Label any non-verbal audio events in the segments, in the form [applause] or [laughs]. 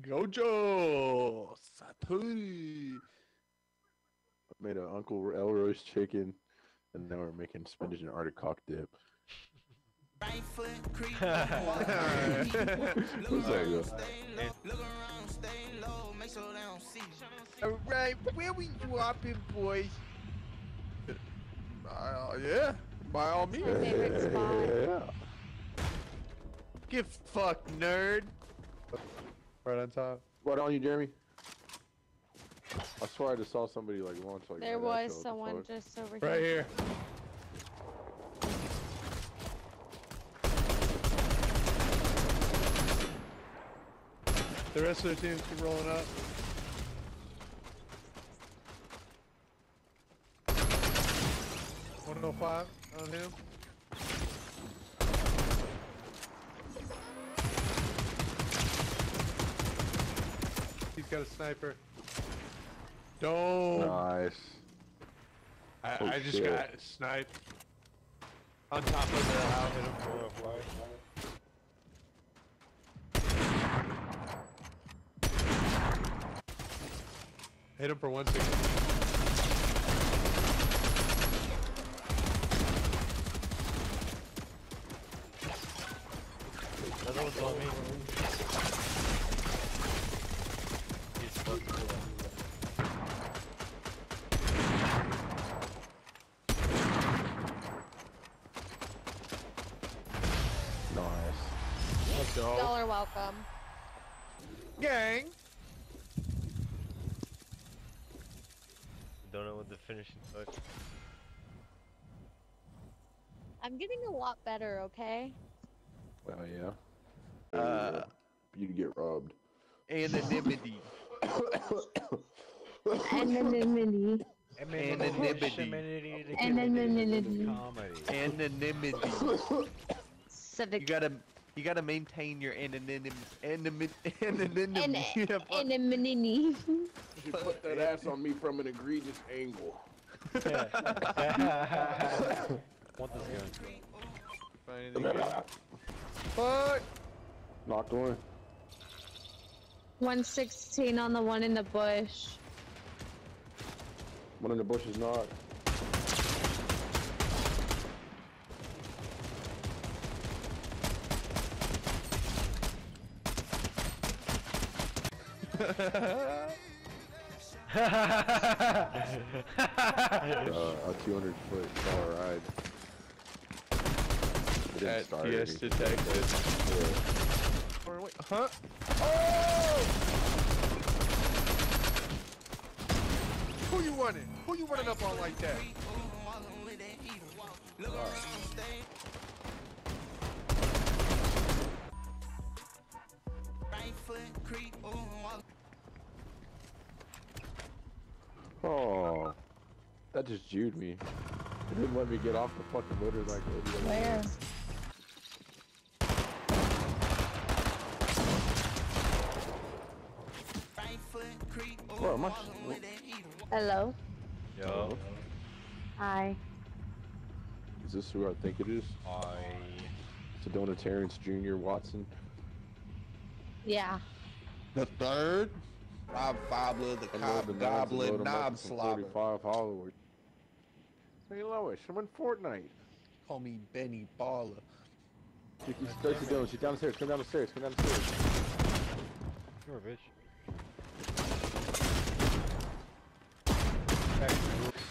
Gojo Satoru. Made an Uncle Elroy's chicken, and now we're making spinach and arctic cock dip. Right foot creep. What's that? Yo? Look around, stay low, make sure they don't see you. Alright, where we dropping, boys? Uh, yeah, by all means. Your favorite spot. Yeah. Get fucked, nerd. Right on top. Right on you, Jeremy. I swear I just saw somebody like launch like. There right was you, what the someone just over here. Right here. here. The rest of the teams keep rolling up. One oh five on him. Got a sniper. Don't. Nice. I, Oh, I just shit. got sniped. On top of the house. Hit him for a fly. Hit him for 160. Another one's on me. He's supposed to do that. Nice. Let's go. Y'all are welcome. Gang. Don't know what the finishing touch. I'm getting a lot better, okay? Well, yeah. Uh, You'd get robbed. anonymity. Anonymity. Anonymity. Anonymity. Comedy. Anonymity. Civic. You gotta, you gotta maintain your anonym, anonym, [laughs] anonymity. An- Yeah, [laughs] fuck. Anonymity. You put that ass on me from an egregious angle. [laughs] Want this gun. Find anything? Fuck. Knocked one. 116 on the one in the bush. One in the bush is not. Uh, a 200 foot car ride. It didn't At start TS anything. detected. Yeah. Or wait, huh? Oh! Who you running? Who you running up on like that? Right foot creep. Oh, that just Jewed me. It didn't let me get off the fucking motor like the other Where? day. Right. Bro, am I- Hello. Yo. Hi. Is this who I think it is? I. Sedona Terrence Jr. Watson. Yeah. The third, Rob Fobler, the Unload the cop knives and load goblin, 'em knob slobber. 45 Hollywood. Hey Lois, I'm in Fortnite. Call me Benny Baller. She keeps straight to doing. She's down the stairs. Come down the stairs. Come down the stairs. You're a bitch.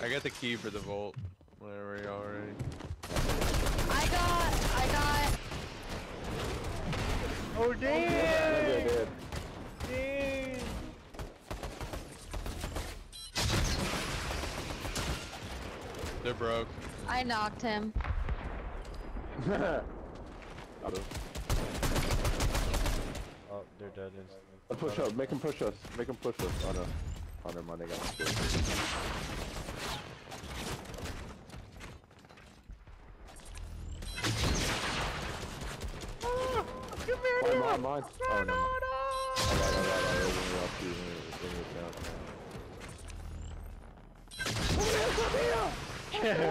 I got the key for the vault. Whenever y'all are ready. I got. I got. Oh Yeah, damn! They're broke. I knocked him. [laughs] Got him. Oh, they're dead instantly. Let's uh, push up. Make him push us. Make him push us. Oh no. Oh never mind. They got oh, us. Mine, mine, mine. Oh, no. To you. We'll Take it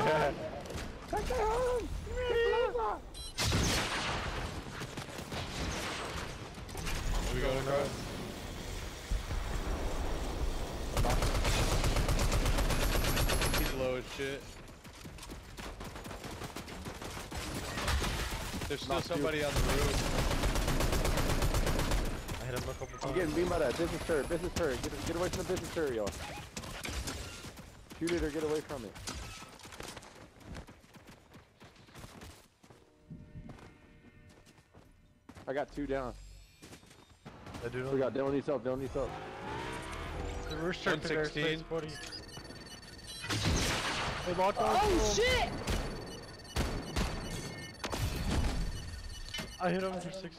home! Where we going across? He's low as shit. There's still Not somebody you. on the roof. I hit him a couple times. I'm getting beamed by that. Business turret, business turret. Get, get away from the business turret, y'all. Shoot it or get away from it. got two down. I do. We got Dylan needs help. Dylan needs help. The rooster 116. Buddy. Hey, lock oh shit! I hit him for 16.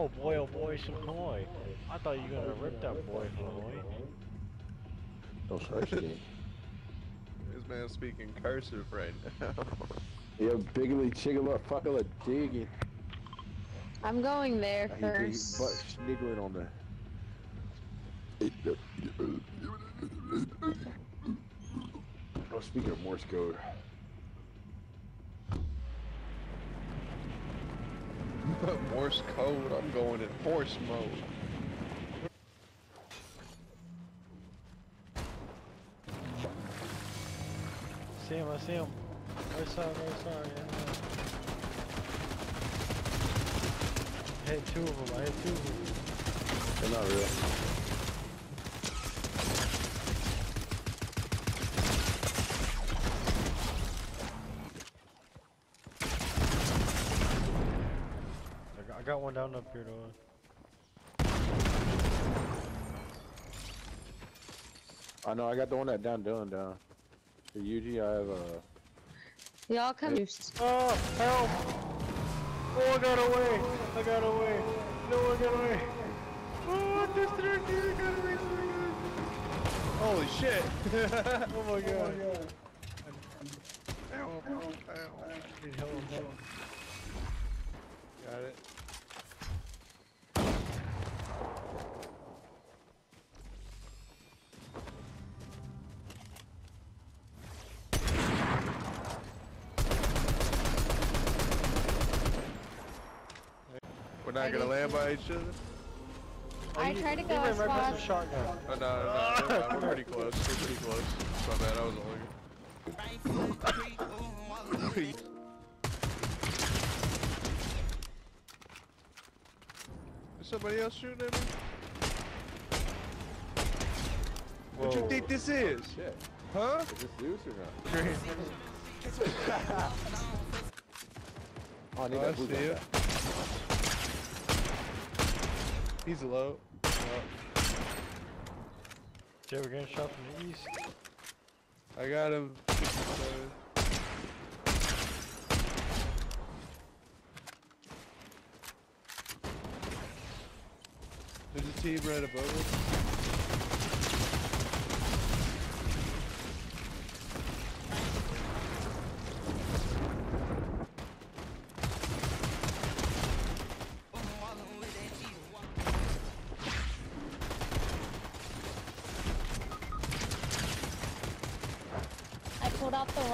Oh boy, oh boy, Some Hanoi. I thought you were gonna rip that boy, Hanoi. Don't start shit. This man speaking cursive right now. Yo, biggly chiggle up, fuck a digging. I'm going there He get first. butt sniggling on the. Oh, speaking of Morse code. [laughs] Morse code, I'm going in horse mode. See him, I see him. Right side, right side, yeah. I hit two of them, I hit two of them. They're not real. I got, one down up here though. I know, I got the one that down Dylan down. For UG, I have uh, Y'all come. Oh, help! Oh, I got away! I got away! No, I got away! Oh, this director got away so good! Holy shit! [laughs] Oh my god! Ow, ow, ow. Need help, help. Not I gonna land by each other? I tried to He go ran as right far. past the shotgun. Oh, no, no, no, never. We're pretty close. We're pretty close. My bad, I was only. Is somebody else shooting at me? What you think this is? shit. Huh? Is this Zeus or not? [laughs] Oh, I need Oh, I that blue see gun it. back. He's low. Jay, we're getting shot from the east. I got him. 67. There's a team right above us.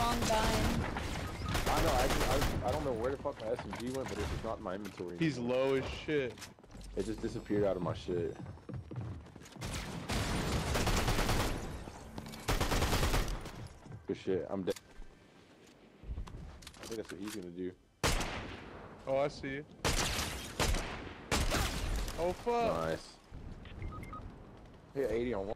Pulled out the. I know, I, just, I, I don't know where the fuck my SMG went, but it's just not in my inventory. He's anymore. low as shit. It just disappeared out of my shit. Good shit, I'm dead. I think that's what he's gonna do. Oh, I see you. Oh, fuck. Nice. Hit 80 on one.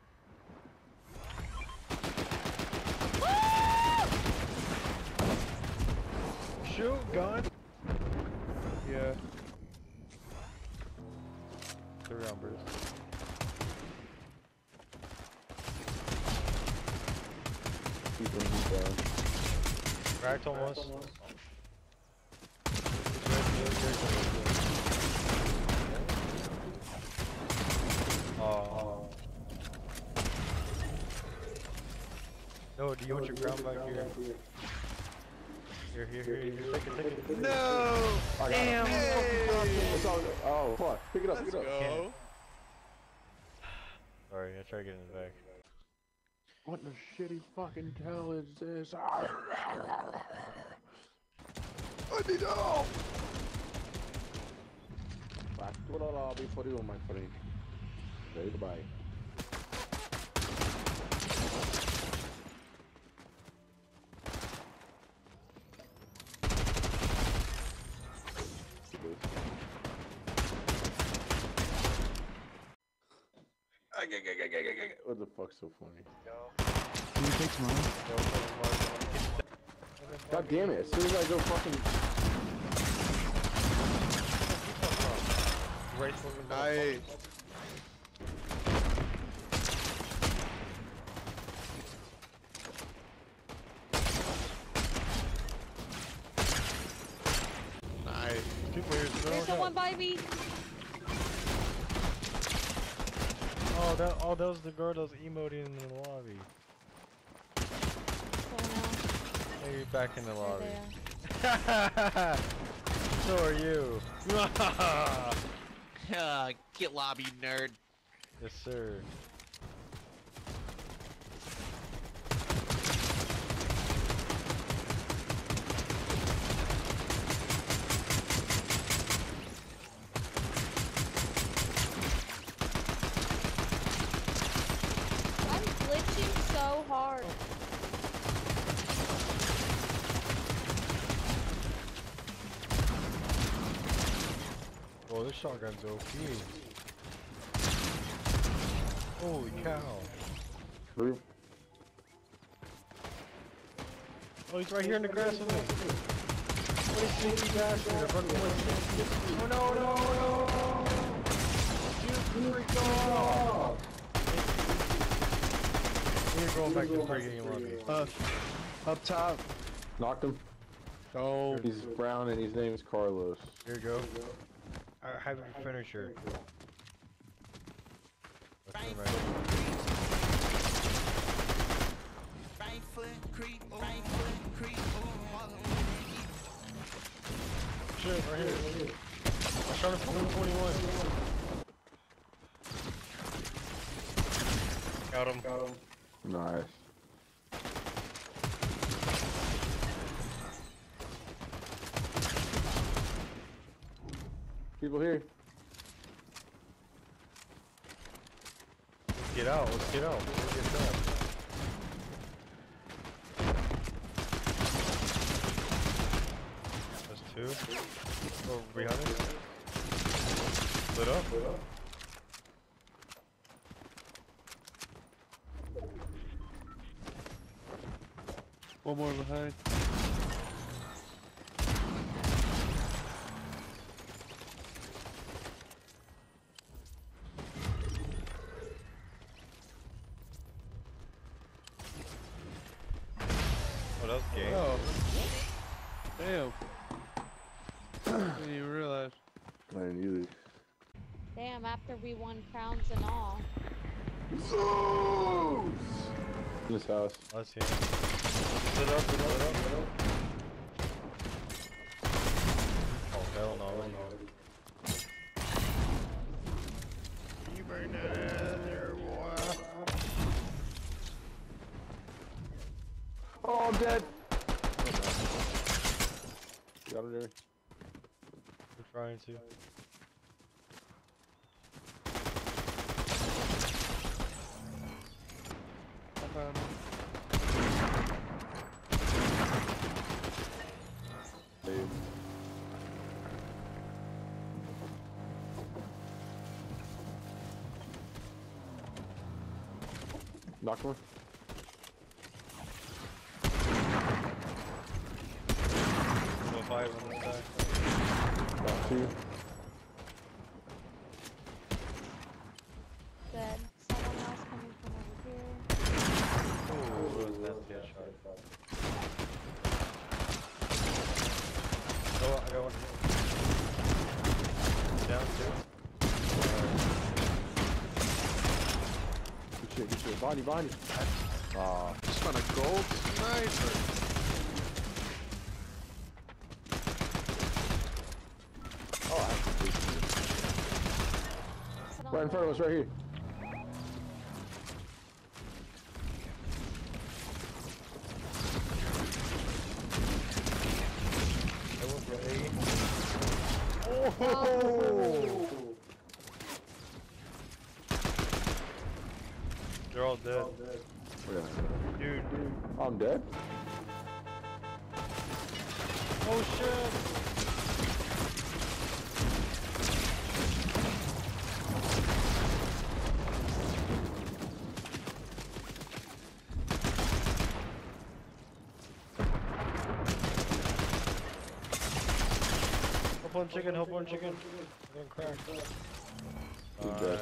He's bringing me down. Cracked almost. Oh. No, do you want your ground back here? Here, here, here, here. Take it, take it. No! I got it. Damn. It's all, oh, fuck. Pick it up, Let's pick it up. go. Sorry, I tried getting it back. What the shitty fucking hell is this? I need help! Factura lobby for you, my friend. Say goodbye. What the fuck's so funny? Can you take mine? God damn it, as soon as I go fucking Right fucking Nice. Nice. People here, so There's someone by me. That, oh, that was the girl that was emoting in the lobby. Oh Maybe back in the lobby. [laughs] so are you. Uh, [laughs] [laughs] get lobby, nerd. yes, sir. I'm glitching so hard. Oh, this shotgun's OP. Holy cow. Roof. Oh, he's right here in the grass with me. What a sneaky bastard. I broke my Oh no, no, no! You freak off! We're going back to the pre-game lobby. Up, up top. Knocked him. Go. He's brown and his name's Carlos. Here you go. I have your finisher. That's the man. Right foot creep, right foot creep, ooh, Shit, right here. I shot him from 121. Got him. Got him. Nice. People here. Let's get out. Let's get out. Let's get shot. That's two. Oh, behind us. Lit up. One more behind. Oh, that was. Oh. Damn. Didn't even realize. I didn't either. Damn, after we won crowns and all. In this house. I see him. Lit up, lit up, lit up, lit up. Oh, hell no. no. You bring that I'm dead. Got him there. We're trying to. I found him. Dave. Knocked one. No five on this side. Got two. Dead. Someone else coming from over here. Oh, that was a nasty headshot. Oh, I got one. Down two. Good shit, good shit. Behind you, behind you. Ah, Just found a gold sniper. Right in front of us, right here. I went for A. Oh! They're all dead. Yeah. Dude. I'm dead. Oh shit! Chicken, help one chicken. I'm gonna crack. He's dead.